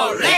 Hooray!